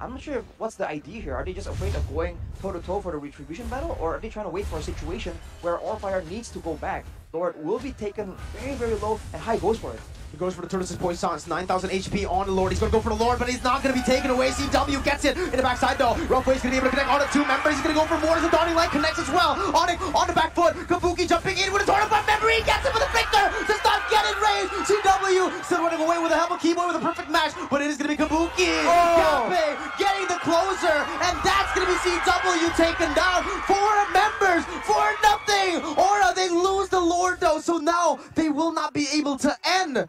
I'm not sure what's the idea here. Are they just afraid of going toe-to-toe for the retribution battle? Or are they trying to wait for a situation where Aura Fire needs to go back? Lord will be taken very, very low, and High goes for it. He goes for the Turtles' Poisons, 9,000 HP on the Lord. He's going to go for the Lord, but he's not going to be taken away. CW gets it in the backside though. Roughway's going to be able to connect on the two members. He's going to go for more as the Dawning Light connects as well. Onic on the back foot. Kabuki jumping in with a Tornado but memory. Gets it for the Victor. Does not get it raised. CW still running away with a Helmet Kiboy with a perfect match, but it is going to be Kabuki. Oh. Gape getting the closer, and that's going to be CW taken down. Four members for nothing. Aura, they lose the Lord though, so now they will not be able to end.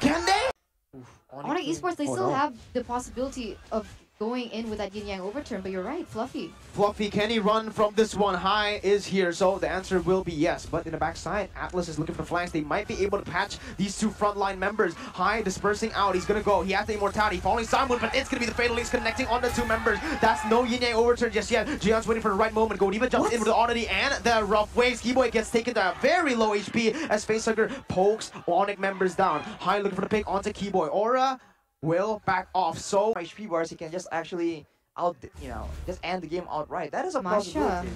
Can they? Onic Esports, they Oh, still no. have the possibility of going in with that yin yang overturn, but you're right, Fluffy. Fluffy, can he run from this one? High is here, so the answer will be yes. But in the backside, Atlas is looking for flanks. They might be able to patch these two frontline members. High dispersing out. He's gonna go. He has the immortality. Following Simon, but it's gonna be the Fatal Links connecting on the two members. That's no yin yang overturn just yet. Gian's waiting for the right moment. Godiva jumps in with the oddity and the rough waves. Kiboy gets taken to a very low HP as Facehugger pokes Onic members down. High looking for the pick onto Kiboy. Aura will back off. So HP bars, he can just actually out, you know, just end the game outright. That is a Masha. possibility.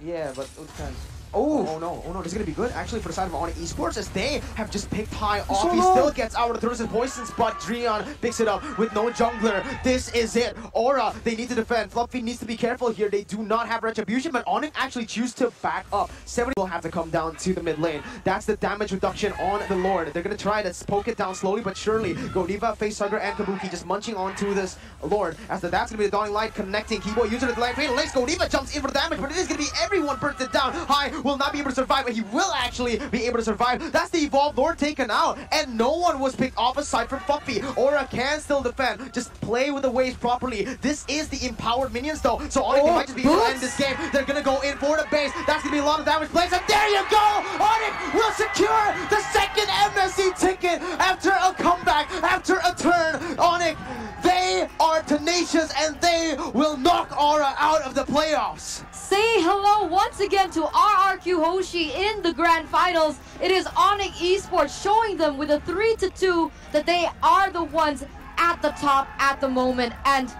Yeah, but it depends. Oh, oh no, oh no, this is gonna be good actually for the side of Onic Esports as they have just picked High off. He Solo. still uh, gets out of the Thursday Poisons, but Dreon picks it up with no jungler. This is it. Aura, they need to defend. Fluffy needs to be careful here. They do not have retribution, but Onic actually choose to back up. 70 will have to come down to the mid lane. That's the damage reduction on the Lord. They're gonna try to poke it down slowly but surely. Godiva, Facehugger, and Kabuki just munching onto this Lord. As the, that's gonna be the Dawning Light connecting. Kiboy using the light. Fatal Links. Godiva jumps in for the damage, but it is gonna be everyone burns it down. High will not be able to survive, but he will actually be able to survive. That's the Evolved Lord taken out, and no one was picked off aside from Fluffy. Aura can still defend. Just play with the waves properly. This is the empowered minions though, so Onic Oh, might just be able to end this game. They're gonna go in for the base. That's gonna be a lot of damage plays, and there you go! Onic will secure the second MSC ticket after a comeback, after a turn. Onic, they are tenacious and they will knock Aura out of the playoffs. Say hello once again to RRQ Hoshi in the grand finals. It is Onic Esports showing them with a 3 to 2 that they are the ones at the top at the moment. And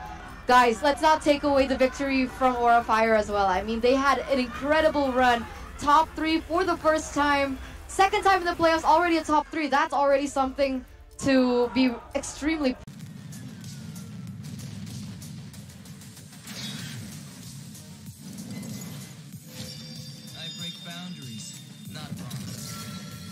guys, let's not take away the victory from Aura Fire as well. I mean, they had an incredible run. Top 3 for the first time. Second time in the playoffs, already a top 3. That's already something to be extremely boundaries, not promises.